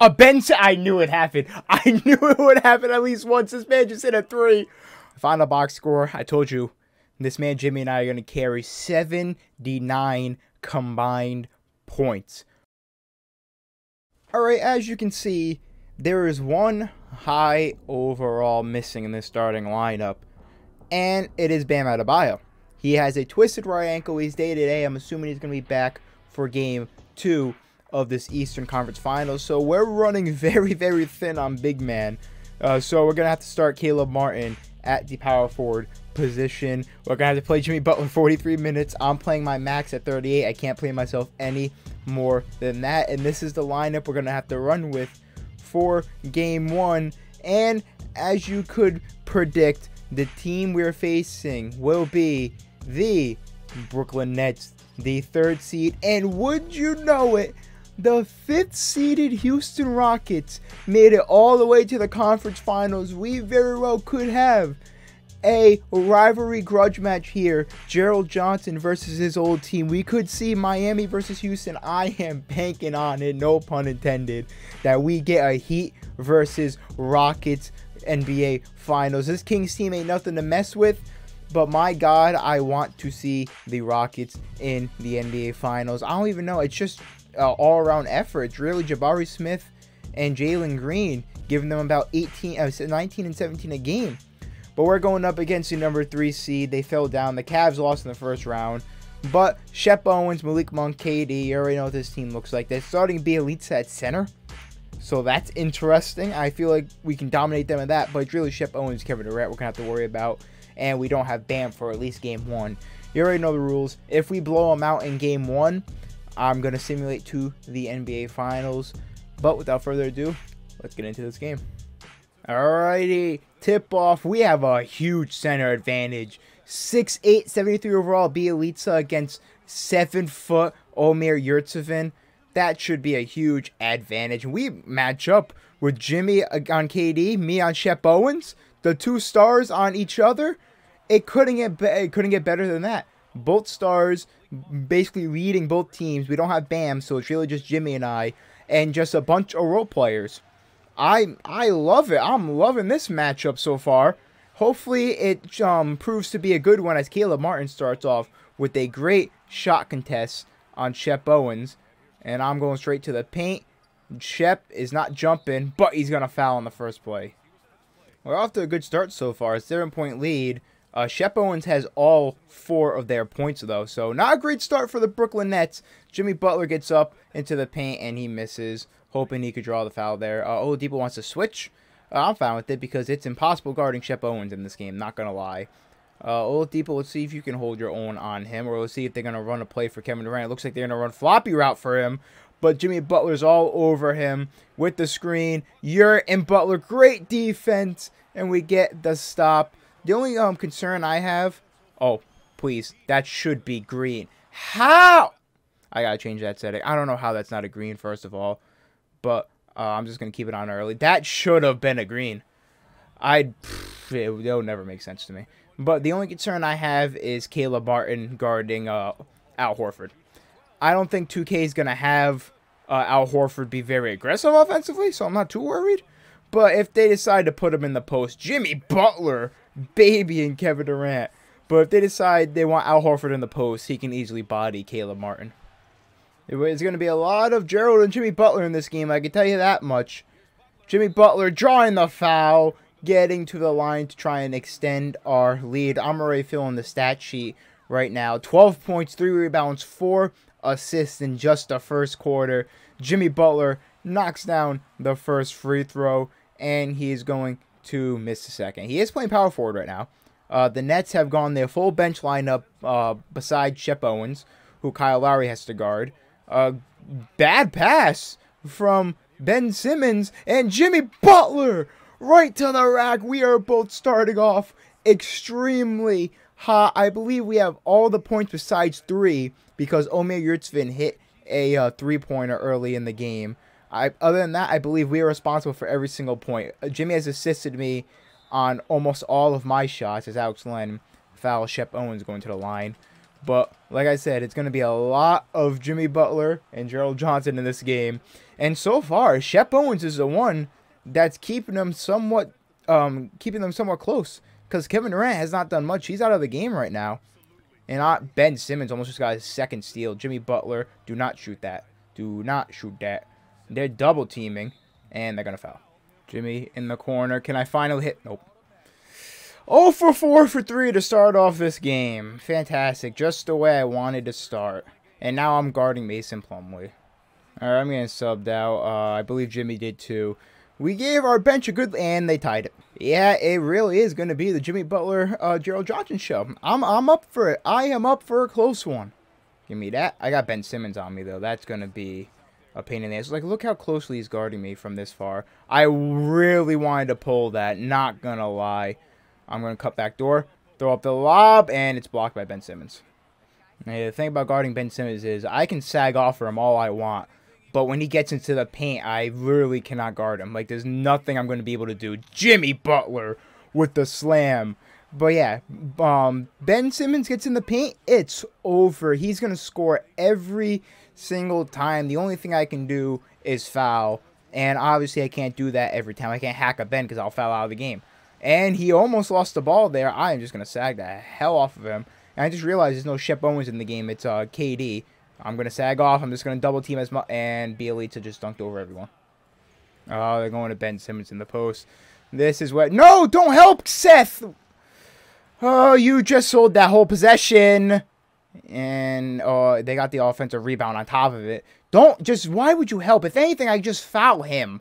A Ben, I knew it happened. I knew it would happen at least once. This man just hit a three. Final box score. I told you, this man Jimmy and I are going to carry 79 combined points. All right, as you can see, there is one high overall missing in this starting lineup, and it is Bam Adebayo. He has a twisted right ankle. He's day to day. I'm assuming he's going to be back for game two of this Eastern Conference Finals. So we're running very, very thin on big man. Uh, so we're going to have to start Caleb Martin at the power forward position. We're going to have to play Jimmy Butler 43 minutes. I'm playing my max at 38. I can't play myself any more than that. And this is the lineup we're going to have to run with for game one. And as you could predict, the team we're facing will be the Brooklyn Nets, the third seed. And would you know it, the fifth seeded Houston Rockets made it all the way to the conference finals. We very well could have a rivalry grudge match here. Gerald Johnson versus his old team. We could see Miami versus Houston. I am banking on it, no pun intended, that we get a Heat versus Rockets NBA Finals. This Kings team ain't nothing to mess with. But my God, I want to see the Rockets in the NBA Finals. I don't even know. It's just uh, all around effort. Really Jabari Smith and Jalen Green giving them about 18, uh, 19 and 17 a game. But we're going up against the number three seed. They fell down. The Cavs lost in the first round. But Shep Owens, Malik Monk, KD, you already know what this team looks like. They're starting Bjelica at center. So that's interesting. I feel like we can dominate them in that. But it's really Shep Owens, Kevin Durant we're to have to worry about. And we don't have Bam for at least game one. You already know the rules. If we blow them out in game one, I'm going to simulate to the NBA Finals. But without further ado, let's get into this game. Alrighty, tip off. We have a huge center advantage. 6'8", 73 overall Bjelica against 7 foot Omer Yurtseven. That should be a huge advantage. We match up with Jimmy on KD, me on Shep Owens, the two stars on each other. It couldn't get it couldn't get better than that. Both stars basically leading both teams. We don't have Bam, so it's really just Jimmy and I, and just a bunch of role players. I I love it. I'm loving this matchup so far. Hopefully it um, proves to be a good one as Caleb Martin starts off with a great shot contest on Shep Owens. And I'm going straight to the paint. Shep is not jumping, but he's going to foul on the first play. We're off to a good start so far. A seven-point lead. Uh, Shep Owens has all four of their points, though. So not a great start for the Brooklyn Nets. Jimmy Butler gets up into the paint, and he misses, hoping he could draw the foul there. Uh, Oladipo wants to switch. Uh, I'm fine with it because it's impossible guarding Shep Owens in this game, not going to lie. Uh, Oladipo, let's see if you can hold your own on him, or let's see if they're going to run a play for Kevin Durant. It looks like they're going to run floppy route for him, but Jimmy Butler's all over him with the screen. You're in Butler, great defense, and we get the stop. The only um concern I have, oh, please, that should be green. How? I gotta change that setting. I don't know how that's not a green, first of all, but uh, I'm just gonna keep it on early. That should have been a green. I, it, it'll never make sense to me. But the only concern I have is Caleb Martin guarding uh, Al Horford. I don't think 2K is gonna have uh, Al Horford be very aggressive offensively, so I'm not too worried. But if they decide to put him in the post, Jimmy Butler baby and Kevin Durant. But if they decide they want Al Horford in the post, he can easily body Caleb Martin. It's going to be a lot of Gerald and Jimmy Butler in this game, I can tell you that much. Jimmy Butler drawing the foul, getting to the line to try and extend our lead. I'm already filling the stat sheet right now. 12 points, 3 rebounds, 4 assists in just the first quarter. Jimmy Butler knocks down the first free throw, and he is going to miss the second. He is playing power forward right now. Uh, the Nets have gone their full bench lineup uh, beside Shep Owens, who Kyle Lowry has to guard. Uh, bad pass from Ben Simmons and Jimmy Butler right to the rack. We are both starting off extremely hot. I believe we have all the points besides three because Omer Yurtseven hit a uh, three-pointer early in the game. I, other than that, I believe we are responsible for every single point. Uh, Jimmy has assisted me on almost all of my shots as Alex Len foul Shep Owens going to the line. But like I said, it's going to be a lot of Jimmy Butler and Gerald Johnson in this game. And so far, Shep Owens is the one that's keeping them somewhat, um, keeping them somewhat close. Because Kevin Durant has not done much. He's out of the game right now. And not Ben Simmons almost just got his second steal. Jimmy Butler, do not shoot that. Do not shoot that. They're double teaming, and they're gonna foul. Jimmy in the corner. Can I finally hit? Nope. Oh for 4 for 3 to start off this game. Fantastic. Just the way I wanted to start. And now I'm guarding Mason Plumlee. Alright, I'm getting subbed out. Uh, I believe Jimmy did too. We gave our bench a good... And they tied it. Yeah, it really is going to be the Jimmy Butler, uh, Gerald Johnson show. I'm, I'm up for it. I am up for a close one. Give me that. I got Ben Simmons on me, though. That's going to be a pain in the ass. Like, look how closely he's guarding me from this far. I really wanted to pull that. Not to lie. I'm to cut back door, throw up the lob, and it's blocked by Ben Simmons. The thing about guarding Ben Simmons is I can sag off for him all I want. But when he gets into the paint, I literally cannot guard him. Like, there's nothing I'm to be able to do. Jimmy Butler with the slam. But yeah, um, Ben Simmons gets in the paint, it's over. He's going to score every single time. The only thing I can do is foul. And obviously, I can't do that every time. I can't hack a Ben because I'll foul out of the game. And he almost lost the ball there. I am just going to sag the hell off of him. And I just realized there's no Shep Owens in the game. It's uh, KD. I'm going to sag off. I'm just going to double team as much. And Bjelica just dunked over everyone. Oh, they're going to Ben Simmons in the post. This is what... No, don't help, Seth! Oh, you just sold that whole possession. And uh, they got the offensive rebound on top of it. Don't just... Why would you help? If anything, I just foul him.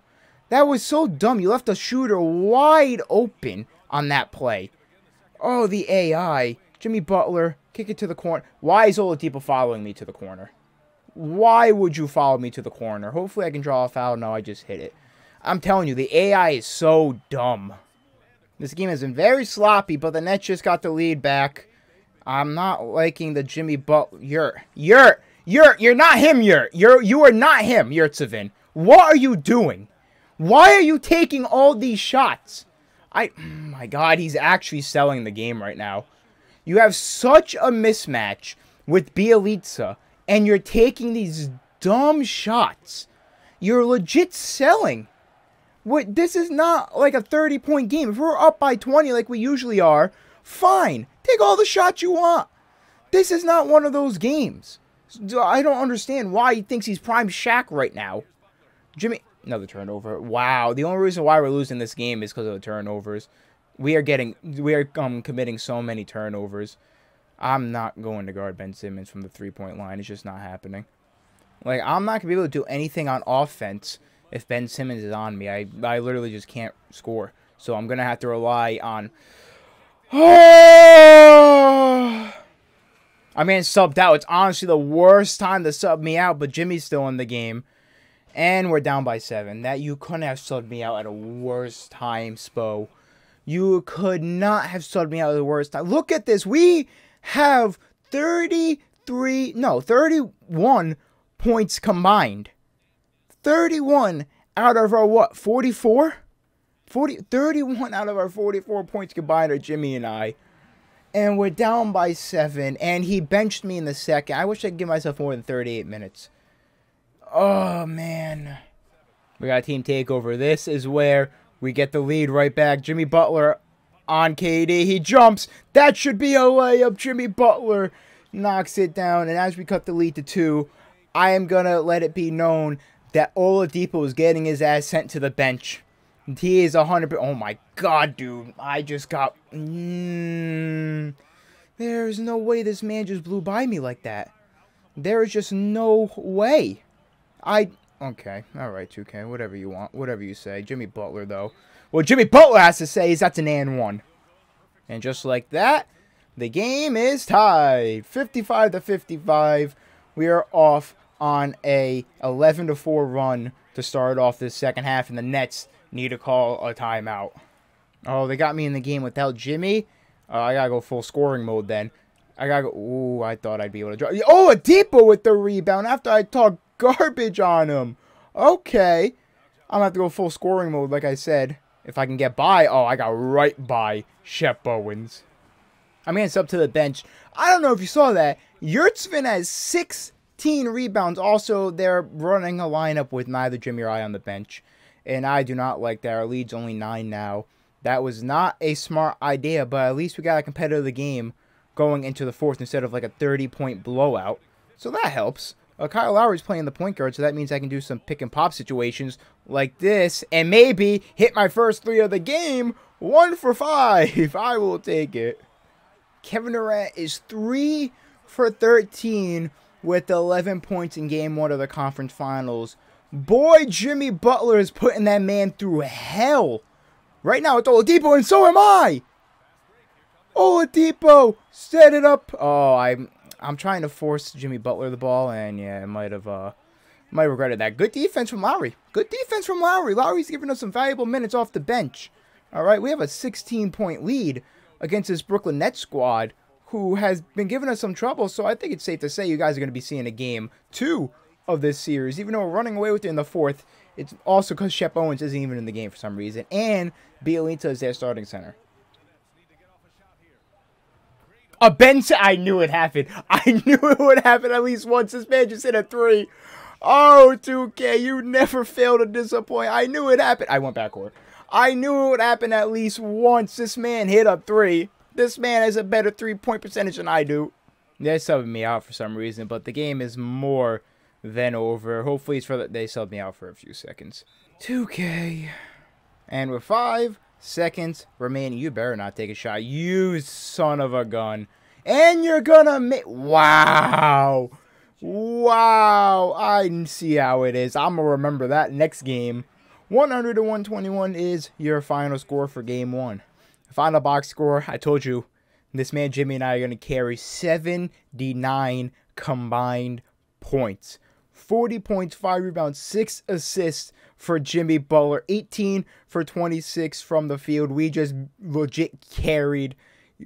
That was so dumb. You left the shooter wide open on that play. Oh, the AI. Jimmy Butler, kick it to the corner. Why is Oladipo following me to the corner? Why would you follow me to the corner? Hopefully I can draw a foul. No, I just hit it. I'm telling you, the AI is so dumb. This game has been very sloppy, but the Nets just got the lead back. I'm not liking the Jimmy Butler. You're, you're, you're, you're not him, you're. You're, you are not him, Yurtseven. What are you doing? Why are you taking all these shots? I, oh my God, he's actually selling the game right now. You have such a mismatch with Bjelica, and you're taking these dumb shots. You're legit selling. This is not like a 30 point game. If we're up by 20 like we usually are, fine. Take all the shots you want. This is not one of those games. I don't understand why he thinks he's prime Shaq right now. Jimmy, another turnover. Wow. The only reason why we're losing this game is because of the turnovers. We are getting, we are um, committing so many turnovers. I'm not going to guard Ben Simmons from the three point line. It's just not happening. Like, I'm not going to be able to do anything on offense if Ben Simmons is on me. I, I literally just can't score. So I'm going to have to rely on... I mean, subbed out. It's honestly the worst time to sub me out, but Jimmy's still in the game. And we're down by seven. That you couldn't have subbed me out at a worse time, Spo. You could not have subbed me out at the worst time. Look at this. We have 33, no, 31 points combined. 31 out of our what? 44? 40 31 out of our 44 points combined are Jimmy and I. And we're down by 7 and he benched me in the second. I wish I could give myself more than 38 minutes. Oh man. We got a team takeover. This is where we get the lead right back. Jimmy Butler on KD. He jumps. That should be a layup. Jimmy Butler knocks it down. And as we cut the lead to 2, I am going to let it be known that Oladipo is getting his ass sent to the bench. He is hundred percent. Oh my god, dude. I just got... Mm, there's no way this man just blew by me like that. There is just no way. I... Okay, alright, 2K. Whatever you want. Whatever you say. Jimmy Butler, though. What Jimmy Butler has to say is that's an and one. And just like that, the game is tied. 55 to 55. We are off on a 11 to 4 run to start off this second half, and the Nets need to call a timeout. Oh, they got me in the game without Jimmy. Uh, I gotta go full scoring mode then. I gotta go. Ooh, I thought I'd be able to draw. Oh, a Depot with the rebound after I talked garbage on him. Okay. I'm gonna have to go full scoring mode, like I said. If I can get by. Oh, I got right by Shep Owens. I mean, it's up to the bench. I don't know if you saw that. Yurtseven has 16 rebounds. Also, they're running a lineup with neither Jimmy or I on the bench. And I do not like that. Our lead's only 9 now. That was not a smart idea, but at least we got a competitive game going into the fourth instead of like a 30-point blowout. So that helps. Uh, Kyle Lowry's playing the point guard, so that means I can do some pick and pop situations like this and maybe hit my first three of the game. One for five. I will take it. Kevin Durant is three for 13 with 11 points in game one of the conference finals. Boy, Jimmy Butler is putting that man through hell. Right now, it's Oladipo, and so am I. Oladipo, set it up. Oh, I'm I'm trying to force Jimmy Butler the ball, and yeah, I might have uh might regretted that. Good defense from Lowry. Good defense from Lowry. Lowry's giving us some valuable minutes off the bench. All right, we have a 16 point lead against this Brooklyn Nets squad who has been giving us some trouble. So I think it's safe to say you guys are going to be seeing a game two of this series. Even though we're running away with it in the fourth, it's also because Shep Owens isn't even in the game for some reason. And Bjelica is their starting center. A Ben, I knew it happened. I knew it would happen at least once. This man just hit a three. Oh, 2K, you never fail to disappoint. I knew it happened. I went backward. I knew it would happen at least once. This man hit a three. This man has a better three-point percentage than I do. They're subbing me out for some reason, but the game is more than over. Hopefully, it's for the, they subbed me out for a few seconds. 2K. And with five seconds remaining, you better not take a shot. You son of a gun. And you're gonna make... Wow. Wow. I see how it is. I'm gonna remember that next game. 100 to 121 is your final score for game one. Final box score, I told you, this man Jimmy and I are going to carry 79 combined points. 40 points, 5 rebounds, 6 assists for Jimmy Butler, 18 for 26 from the field. We just legit carried.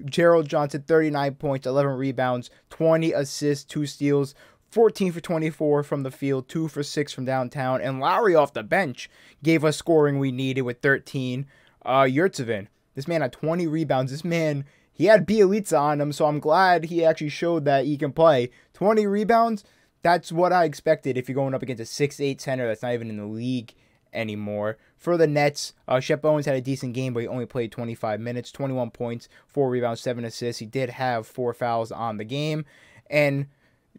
Gerald Johnson, 39 points, 11 rebounds, 20 assists, 2 steals, 14 for 24 from the field, 2 for 6 from downtown. And Lowry off the bench gave us scoring we needed with 13. Uh, Yurtseven, this man had 20 rebounds. This man, he had Bjelica on him, so I'm glad he actually showed that he can play. 20 rebounds, that's what I expected if you're going up against a 6'8 center that's not even in the league anymore. For the Nets, uh, Shep Owens had a decent game, but he only played 25 minutes, 21 points, 4 rebounds, 7 assists. He did have 4 fouls on the game. And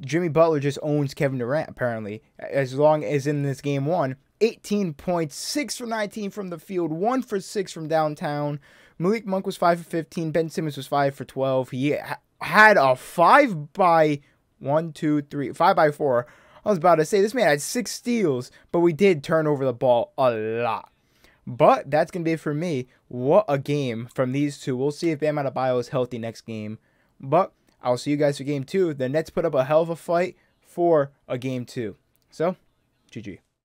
Jimmy Butler just owns Kevin Durant, apparently, as long as in this game one. 18 points, 6 for 19 from the field, 1 for 6 from downtown. Malik Monk was 5 for 15. Ben Simmons was 5 for 12. He ha had a 5 by 1, 2, 3, 5 by 4. I was about to say, this man had 6 steals, but we did turn over the ball a lot. But that's going to be it for me. What a game from these two. We'll see if Bam Adebayo is healthy next game. But I'll see you guys for game two. The Nets put up a hell of a fight for a game two. So, GG.